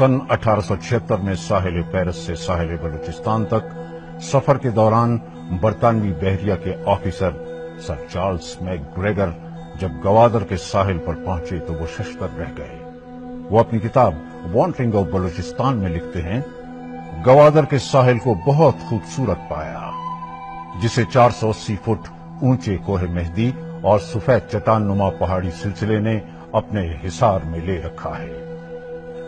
سن اٹھارہ سو چھہتر میں ساحل پیرس سے ساحل بلوچستان تک سفر کے دوران برطانوی بحریہ کے officer sir Charles MacGregor جب گوادر کے ساحل پر پہنچے تو وہ ششتر رہ گئے۔ وہ اپنی کتاب وانٹنگ آف بلوچستان میں لکھتے ہیں، گوادر کے ساحل کو بہت خوبصورت پایا، جسے چار سو اسی فٹ اونچے کوہ مہدی اور سفید چٹان نما پہاڑی سلسلے نے اپنے حصار میں لے رکھا ہے۔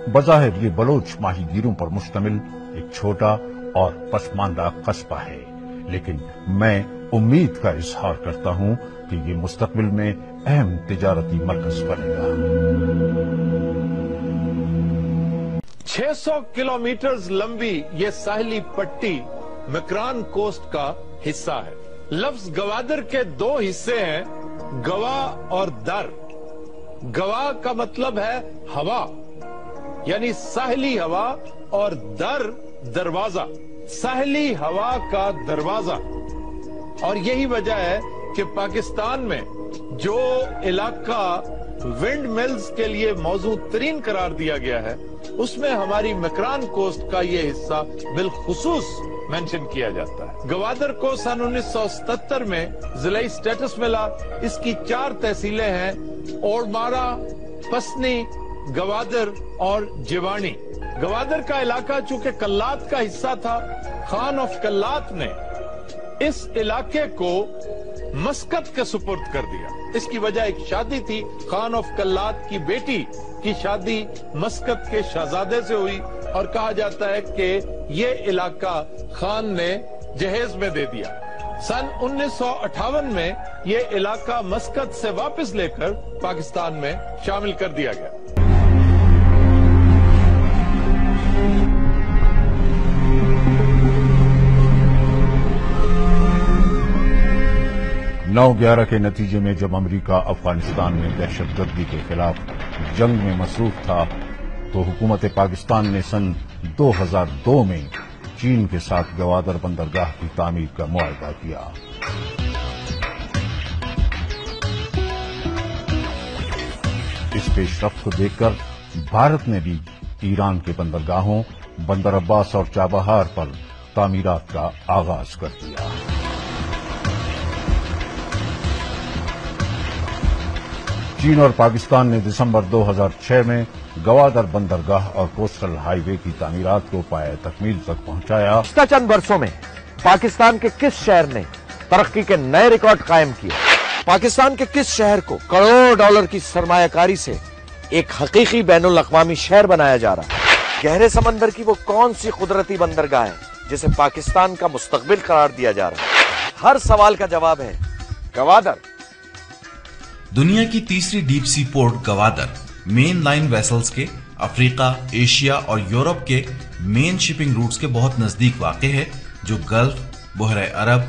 بظاہر یہ بلوچ ماہی گیروں پر مشتمل ایک چھوٹا اور پسماندہ قصبہ ہے۔ لیکن میں امید کا اظہار کرتا ہوں کہ یہ مستقبل میں اہم تجارتی مرکز بنے گا۔ چھ سو کلومیٹرز لمبی یہ ساحلی پٹی مکران کوسٹ کا حصہ ہے۔ لفظ گوادر کے دو حصے ہیں گوا اور در۔ گوا کا مطلب ہے ہوا۔ یعنی ساحلی ہوا اور در دروازہ، ساحلی ہوا کا دروازہ۔ اور یہی وجہ ہے کہ پاکستان میں جو علاقہ ونڈ ملز کے لیے موضوع ترین قرار دیا گیا ہے، اس میں ہماری مکران کوسٹ کا یہ حصہ بالخصوص مینشن کیا جاتا ہے۔ گوادر کو سن انیس سو ستتر میں ضلعی سٹیٹس ملا۔ اس کی چار تحصیلیں ہیں اوڑمارا پسنی گوادر اور جیوانی۔ گوادر کا علاقہ چونکہ کلات کا حصہ تھا، خان آف کلات نے اس علاقے کو مسکت کے سپرد کر دیا۔ اس کی وجہ ایک شادی تھی۔ خان آف کلات کی بیٹی کی شادی مسکت کے شہزادے سے ہوئی اور کہا جاتا ہے کہ یہ علاقہ خان نے جہیز میں دے دیا۔ سن انیس سو اٹھاون میں یہ علاقہ مسکت سے واپس لے کر پاکستان میں شامل کر دیا گیا۔ نو گیارہ کے نتیجے میں جب امریکہ افغانستان میں دہشت گردی کے خلاف جنگ میں مصروف تھا، تو حکومت پاکستان نے سن دو ہزار دو میں چین کے ساتھ گوادر بندرگاہ کی تعمیر کا معاہدہ کیا۔ اس پیش رفت کو دیکھ کر بھارت نے بھی ایران کے بندرگاہوں، بندر عباس اور چابہار پر تعمیرات کا آغاز کر دیا۔ چین اور پاکستان نے دسمبر دو ہزار چھ میں گوادر بندرگاہ اور کوسٹل ہائی وے کی تعمیرات کو پائے تکمیل تک پہنچایا۔ پچھلا چند برسوں میں پاکستان کے کس شہر نے ترقی کے نئے ریکارڈ قائم کیے؟ پاکستان کے کس شہر کو کروڑوں ڈالر کی سرمایہ کاری سے ایک حقیقی بین الاقوامی شہر بنایا جا رہا ہے؟ گہرے سمندر کی وہ کون سی قدرتی بندرگاہ ہے جسے پاکستان کا مستقبل قرار دیا جا رہا ہے؟ ہر سوال کا جواب ہے گوادر۔ دنیا کی تیسری deep sea port Gwadar main line vessels کے، افریقہ، ایشیا اور یورپ کے مین شپنگ روٹس کے بہت نزدیک واقع ہے، جو گلف، بحر عرب،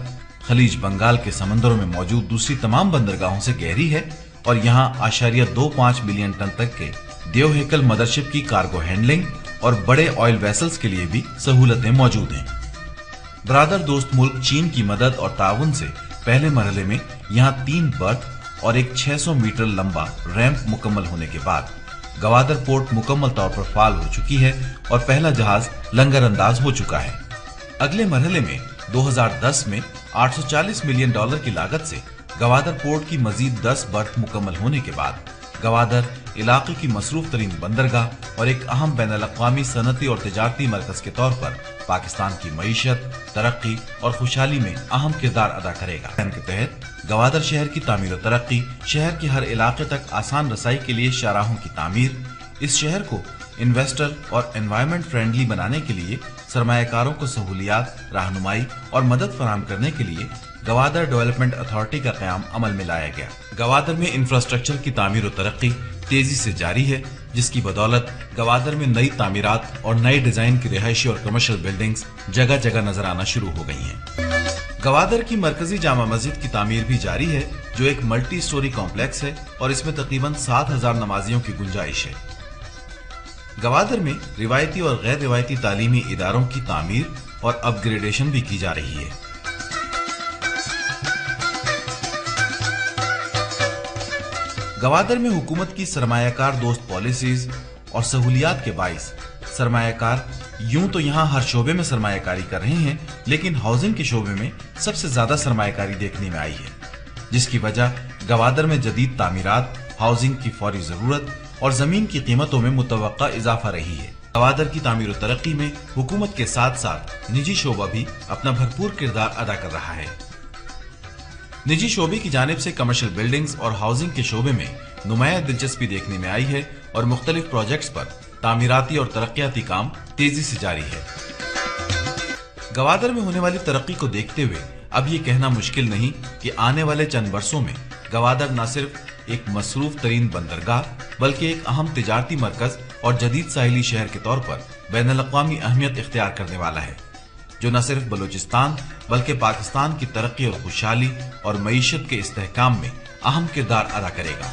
خلیج بنگال کے سمندروں میں موجود دوسری تمام بندرگاہوں سے گہری ہے اور یہاں آشاریہ دو پانچ ملین ٹن تک کے دیو ہیکل مدرشپ کی کارگو ہینڈلنگ اور بڑے آئل ویسلز کے لیے بھی سہولتیں موجود ہیں۔ برادر دوست ملک چین کی مدد اور تعاون سے پہلے مرحلے میں یہاں تین برتھ اور ایک 600 میٹر لمبا ریمپ مکمل ہونے کے بعد گوادر پورٹ مکمل طور پر فعال ہو چکی ہے اور پہلا جہاز لنگر انداز ہو چکا ہے۔ اگلے مرحلے میں دو ہزار دس میں آٹھ سو چالیس ملین ڈالر کی لاگت سے گوادر پورٹ کی مزید دس برتھ مکمل ہونے کے بعد گوادر علاقے کی مصروف ترین بندرگاہ اور ایک اہم بین الاقوامی صنعتی اور تجارتی مرکز کے طور پر پاکستان کی معیشت، ترقی اور خوشحالی میں اہم کردار ادا کرے گا۔ کے تحت گوادر شہر کی تعمیر و ترقی، شہر کے ہر علاقے تک آسان رسائی کے لیے شاہراہوں کی تعمیر، اس شہر کو انویسٹر اور انوائرمنٹ فرینڈلی بنانے کے لیے سرمایہ کاروں کو سہولیات، رہنمائی اور مدد فراہم کرنے کے لیے گوادر ڈیولپمنٹ اتھارٹی کا قیام عمل میں لایا گیا۔ گوادر میں انفراسٹرکچر کی تعمیر و ترقی تیزی سے جاری ہے، جس کی بدولت گوادر میں نئی تعمیرات اور نئے ڈیزائن کی رہائشی اور کمرشل بلڈنگز جگہ جگہ نظر آنا شروع ہو گئی ہیں۔ گوادر کی مرکزی جامع مسجد کی تعمیر بھی جاری ہے، جو ایک ملٹی سٹوری کمپلیکس ہے اور اس میں تقریباً سات ہزار نمازیوں کی گنجائش ہے۔ گوادر میں روایتی اور غیر روایتی تعلیمی اداروں کی تعمیر اور اپ گریڈیشن بھی کی جا رہی ہے۔ گوادر میں حکومت کی سرمایہ کار دوست پالیسیز اور سہولیات کے باعث سرمایہ کار یوں تو یہاں ہر شعبے میں سرمایہ کاری کر رہے ہیں لیکن ہاؤسنگ کے شعبے میں سب سے زیادہ سرمایہ کاری دیکھنے میں آئی ہے، جس کی وجہ گوادر میں جدید تعمیرات ہاؤسنگ کی فوری ضرورت اور زمین کی قیمتوں میں متوقع اضافہ رہی ہے۔ گوادر کی تعمیر و ترقی میں حکومت کے ساتھ ساتھ نجی شعبہ بھی اپنا بھرپور کردار ادا کر رہا ہے۔ نجی شعبے کی جانب سے کمرشل بلڈنگز اور ہاؤسنگ کے شعبے میں نمایاں دلچسپی دیکھنے میں آئی ہے اور مختلف پروجیکٹس پر تعمیراتی اور ترقیاتی کام تیزی سے جاری ہے۔ گوادر میں ہونے والی ترقی کو دیکھتے ہوئے اب یہ کہنا مشکل نہیں کہ آنے والے چند برسوں میں گوادر نہ صرف ایک مصروف ترین بندرگاہ بلکہ ایک اہم تجارتی مرکز اور جدید ساحلی شہر کے طور پر بین الاقوامی اہمیت اختیار کرنے والا ہے، جو نہ صرف بلوچستان بلکہ پاکستان کی ترقی اور خوشحالی اور معیشت کے استحکام میں اہم کردار ادا کرے گا۔